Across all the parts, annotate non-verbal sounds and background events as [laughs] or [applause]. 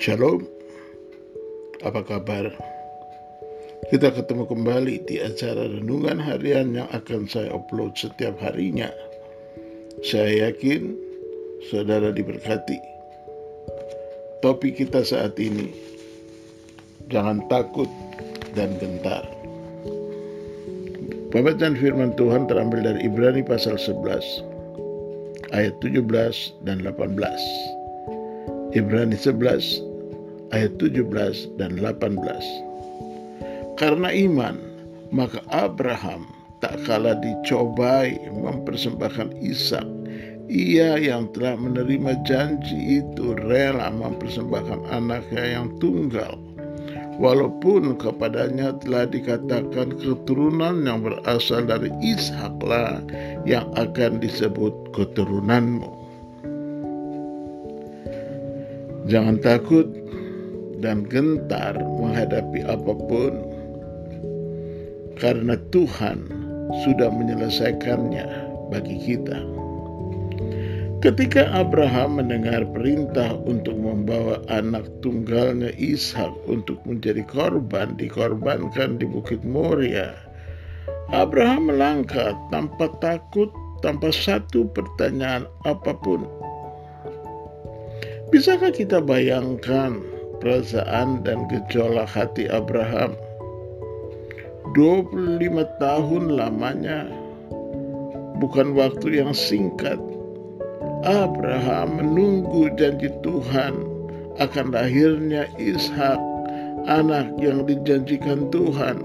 Shalom, apa kabar? Kita ketemu kembali di acara renungan harian yang akan saya upload setiap harinya. Saya yakin saudara diberkati. Topik kita saat ini, jangan takut dan gentar. Pembacaan firman Tuhan terambil dari Ibrani pasal 11 ayat 17 dan 18. Ibrani 11 ayat 17 dan 18. Karena iman, maka Abraham tak kalah dicobai mempersembahkan Ishak. Ia yang telah menerima janji itu rela mempersembahkan anaknya yang tunggal. Walaupun kepadanya telah dikatakan keturunan yang berasal dari Ishaklah yang akan disebut keturunanmu. Jangan takut dan gentar menghadapi apa pun, karena Tuhan sudah menyelesaikannya bagi kita. Ketika Abraham mendengar perintah untuk membawa anak tunggalnya Ishak untuk menjadi korban dikorbankan di Bukit Moria, Abraham melangkah tanpa takut, tanpa satu pertanyaan apa pun. Bisakah kita bayangkan perasaan dan gejolak hati Abraham. 25 tahun lamanya bukan waktu yang singkat. Abraham menunggu janji Tuhan akan lahirnya Ishak, anak yang dijanjikan Tuhan.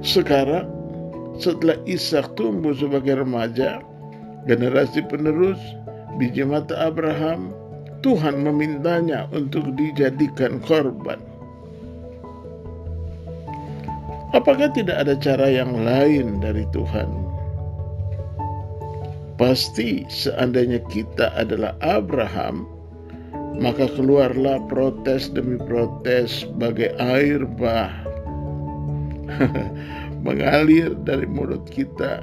Sekarang, setelah Ishak tumbuh sebagai remaja, generasi penerus biji mata Abraham Tuhan memintanya untuk dijadikan korban. Apakah tidak ada cara yang lain dari Tuhan? Pasti seandainya kita adalah Abraham, maka keluarlah protes demi protes sebagai air bah [laughs] mengalir dari mulut kita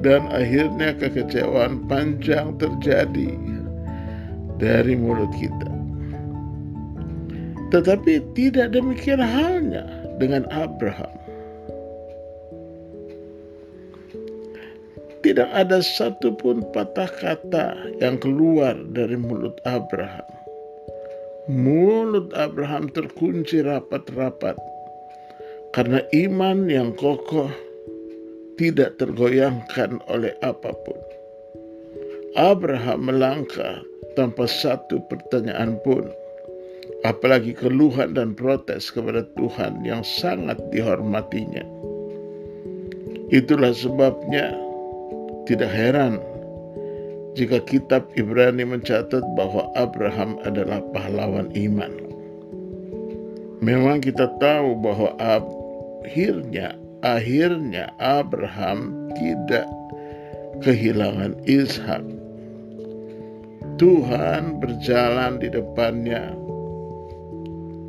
dan akhirnya kekecewaan panjang terjadi dari mulut kita. Tetapi tidak demikian halnya dengan Abraham. Tidak ada satupun patah kata yang keluar dari mulut Abraham. Mulut Abraham terkunci rapat-rapat karena iman yang kokoh tidak tergoyangkan oleh apa pun. Abraham melangkah tanpa satu pertanyaan pun, apalagi keluhan dan protes kepada Tuhan yang sangat dihormatinya. Itulah sebabnya tidak heran jika kitab Ibrani mencatat bahwa Abraham adalah pahlawan iman. Memang kita tahu bahwa akhirnya akhirnya Abraham tidak kehilangan Ishak Tuhan berjalan di depannya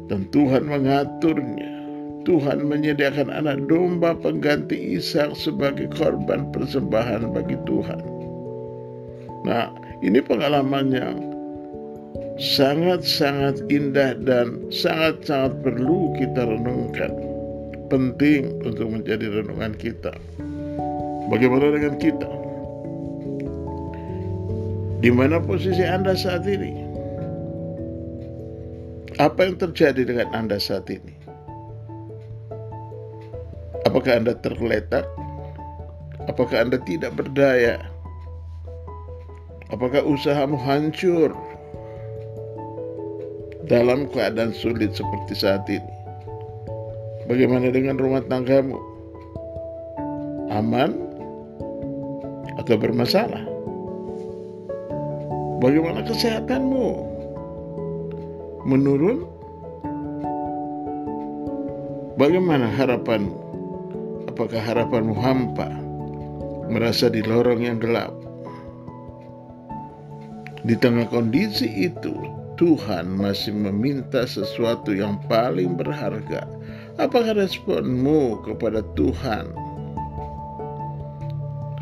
dan Tuhan mengaturnya. Tuhan menyediakan anak domba pengganti Ishak sebagai korban persembahan bagi Tuhan. Nah, ini pengalaman yang sangat-sangat indah dan sangat-sangat perlu kita renungkan. Penting untuk menjadi renungan kita. Bagaimana dengan kita? Di mana posisi Anda saat ini? Apa yang terjadi dengan Anda saat ini? Apakah Anda tergeletak? Apakah Anda tidak berdaya? Apakah usahamu hancur dalam keadaan sulit seperti saat ini? Bagaimana dengan rumah tanggamu? Aman atau bermasalah? Bagaimana kesehatanmu? Menurun? Bagaimana harapanmu? Apakah harapanmu hampa? Merasa di lorong yang gelap? Di tengah kondisi itu, Tuhan masih meminta sesuatu yang paling berharga. Apakah responmu kepada Tuhan?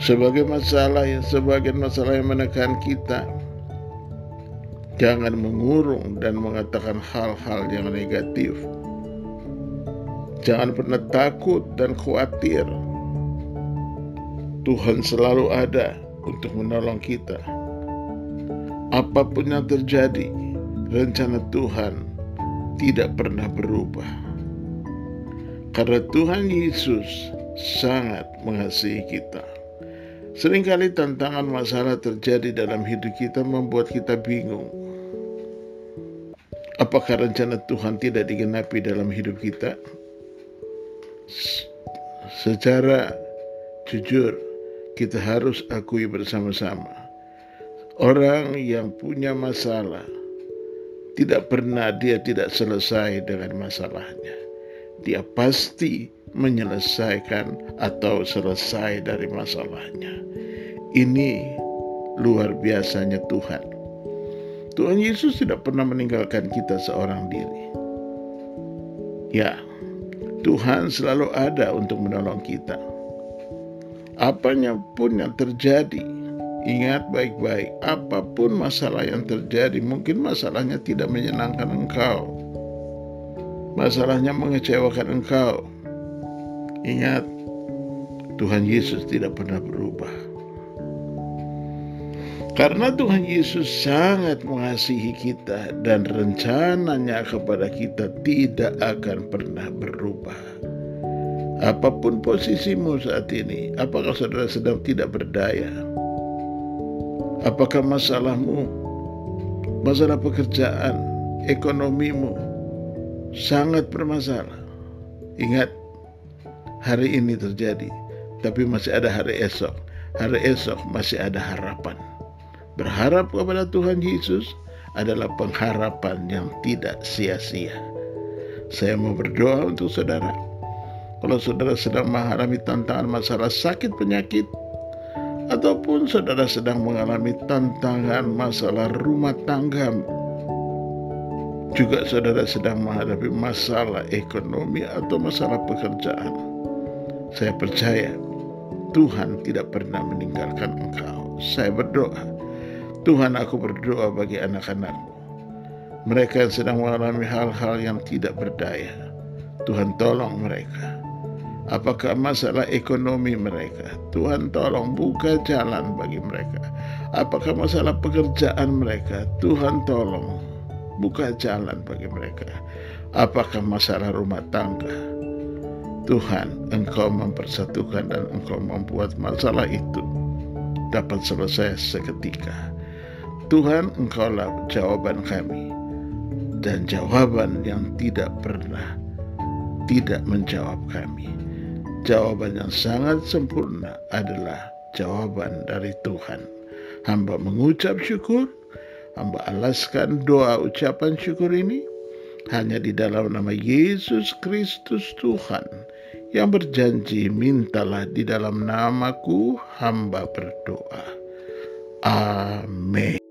Sebagai masalah yang sebagian masalah yang menekan kita, Jangan mengurung dan mengatakan hal-hal yang negatif. Jangan pernah takut dan khawatir. Tuhan selalu ada untuk menolong kita. Apa pun yang terjadi, rencana Tuhan tidak pernah berubah. Karena Tuhan Yesus sangat mengasihi kita. Seringkali tantangan masalah terjadi dalam hidup kita membuat kita bingung. Apakah rencana Tuhan tidak digenapi dalam hidup kita? Secara jujur, kita harus akui bersama-sama. Orang yang punya masalah tidak pernah dia tidak selesai dengan masalahnya. Dia pasti menyelesaikan atau selesai dari masalahnya. Ini luar biasanya Tuhan. Tuhan Yesus tidak pernah meninggalkan kita seorang diri. Ya, Tuhan selalu ada untuk menolong kita. Apanya pun yang terjadi, ingat baik-baik, apa pun masalah yang terjadi, mungkin masalahnya tidak menyenangkan engkau. Masalahnya mengecewakan engkau. Ingat, Tuhan Yesus tidak pernah berubah. Karena Tuhan Yesus sangat mengasihi kita dan rencananya kepada kita tidak akan pernah berubah. Apa pun posisimu saat ini, apakah saudara sedang tidak berdaya? Apakah masalahmu, masalah pekerjaan, ekonomimu sangat bermasalah? Ingat, hari ini terjadi, tapi masih ada hari esok. Hari esok masih ada harapan. Berharap kepada Tuhan Yesus adalah pengharapan yang tidak sia-sia. Saya mau berdoa untuk saudara. Kalau saudara sedang mengalami tantangan masalah sakit penyakit, ataupun saudara sedang mengalami tantangan masalah rumah tangga, juga saudara sedang menghadapi masalah ekonomi atau masalah pekerjaan, saya percaya Tuhan tidak pernah meninggalkan engkau. Saya berdoa Tuhan aku berdoa bagi anak-anakmu. Mereka yang sedang mengalami hal-hal yang tidak berdaya. Tuhan tolong mereka. Apakah masalah ekonomi mereka? Tuhan tolong buka jalan bagi mereka. Apakah masalah pekerjaan mereka? Tuhan tolong buka jalan bagi mereka. Apakah masalah rumah tangga? Tuhan, Engkau mempersatukan dan Engkau membuat masalah itu dapat selesai seketika. Tuhan engkaulah jawaban kami dan jawaban yang tidak pernah tidak menjawab kami. Jawaban yang sangat sempurna adalah jawaban dari Tuhan. Hamba mengucap syukur, hamba alaskan doa ucapan syukur ini hanya di dalam nama Yesus Kristus Tuhan yang berjanji mintalah di dalam namaku hamba berdoa. Amin.